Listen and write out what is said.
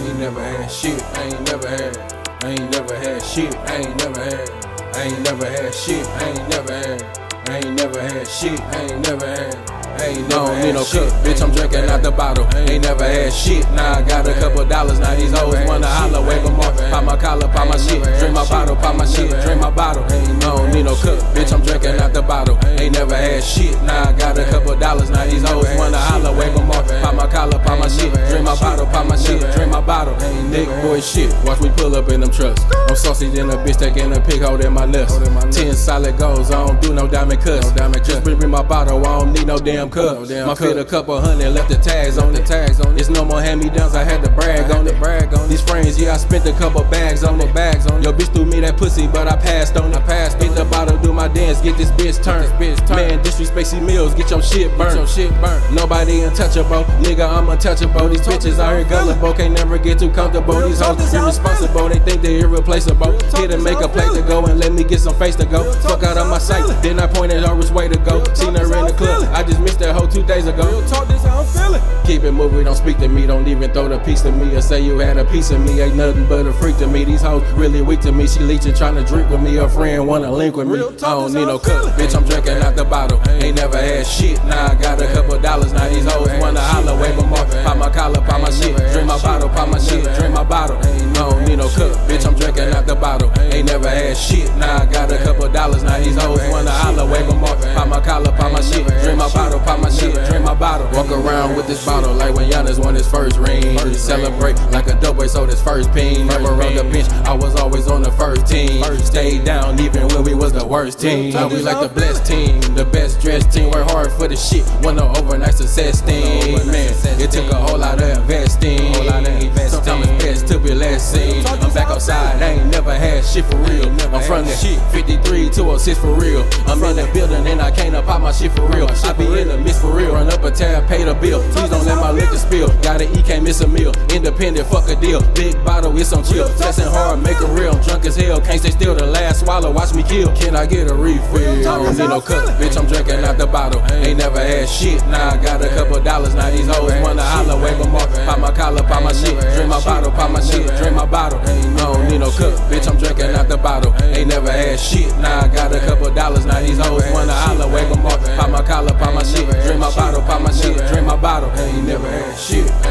ain't never had shit. I ain't never had. I ain't never had shit. I ain't never had. I ain't never had shit. I ain't never had. I ain't never had shit. I ain't never had. Ain't never don't need no shit. cook, bitch. I'm drinking out the bottle. Ain't never had shit. Now I got a couple dollars. Now these hoes wanna holler, wave 'em off. Pop my collar, pop my shit. Nick boy shit. Watch me pull up in them trucks. I'm saucy than a bitch that taking a pig holding my nuts. Ten solid goals. I don't do no diamond cuts. Just bring me my bottle. I don't need no damn cup. My fit a couple hundred, left the tags on the tags on it. It's no more hand me downs. I had to brag on it. Brag I spent a couple bags on the Bags on Yo, bitch threw me that pussy, but I passed on it. I passed. Hit the bottle, do my dance, get this bitch turned. Man, disrespect C-Mills, get your shit burnt. Your shit burnt. Nobody untouchable, nigga. I'm untouchable. These bitches out here gullible, can't never get too comfortable. These hoes irresponsible, they think they're irreplaceable. Here to make a plate to go and let me get some face to go. Fuck out of my sight, then I pointed her which way to go. Seen her in the club, I just missed that hoe two days ago. Talk this how I'm feeling. Keep it moving, don't speak to me, don't even throw the piece to me or say you had a piece of me. Ain't nothing but a freak to me. These hoes really weak to me. She leeching, trying to drink with me. Her friend wanna link with me. I don't need no feeling. bitch. I'm drinking out the bottle. Ain't never had shit. Now I got a couple dollars. Now these hoes wanna holler, wave 'em off. Pop my collar, pop my shit. Drink my bottle, pop my shit. Drink my bottle. I don't need no cook, bitch. I'm drinking out the bottle. Ain't never had shit. Now I got a couple dollars. Now these hoes wanna holler, wave 'em off. Pop my collar, pop my shit. Drink my bottle, pop my Walk around with this bottle like when Giannis won his first ring. Celebrate like a dope boy sold his first pin. Never on the bench, I was always on the first team. Stayed down even when we was the worst team. Now we like the blessed team, the best dressed team. Work hard for the shit, want the overnight success team. Man, it took a whole lot of investing. Sometimes it's best to be less seen. I'm back outside, I ain't never had shit for real. I'm from the shit, 53 to 06 for real. I'm in the I can't up pop my shit for real. I be in the mix for real. Run up a tab, pay the bill. Please don't let my liquor spill. Gotta eat, can't miss a meal. Independent, fuck a deal. Big bottle, it's on chill. Flexing hard, make it real. Drunk as hell, can't stay still. The last swallow, watch me kill. Can I get a refill? I don't need no cup, bitch. I'm drinking out the bottle. Ain't never had shit. Now I got a couple dollars. Now these hoes wanna holler, wave 'em off. Pop my collar, pop my shit. Drink my bottle, pop my shit. Drink my bottle. I don't need no cup, bitch. I'm drinking out the bottle. Ain't never had shit. Now I dollars. Now these hoes wanna holler. Wake them up, pop my collar, pop my shit. Drink my bottle, pop my shit. Drink my bottle. Ain't never had shit.